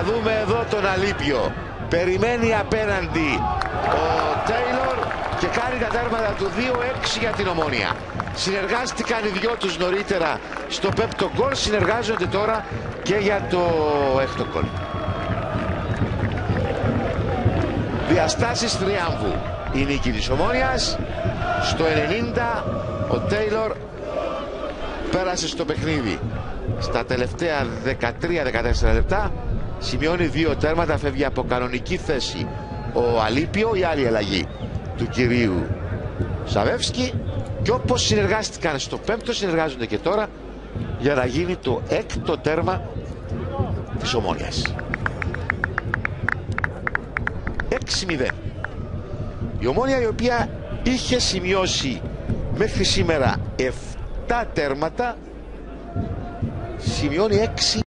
Να δούμε εδώ τον Αλίπιο. Περιμένει απέναντι ο Τέιλορ και κάνει τα τέρματα του 2-6 για την Ομόνια. Συνεργάστηκαν οι δυο τους νωρίτερα στο πέπτο γκολ, συνεργάζονται τώρα και για το έκτο γκολ. Διαστάσεις τριάμβου η νίκη της Ομόνιας. Στο 90 ο Τέιλορ πέρασε στο παιχνίδι. Στα τελευταία 13-14 λεπτά σημειώνει δύο τέρματα, φεύγει από κανονική θέση ο Αλίπιο, η άλλη αλλαγή του κυρίου Σαβεύσκη και όπως συνεργάστηκαν στο πέμπτο συνεργάζονται και τώρα για να γίνει το έκτο τέρμα της Ομόνιας. 6-0. Η Ομόνια η οποία είχε σημειώσει μέχρι σήμερα 7 τέρματα σημειώνει 6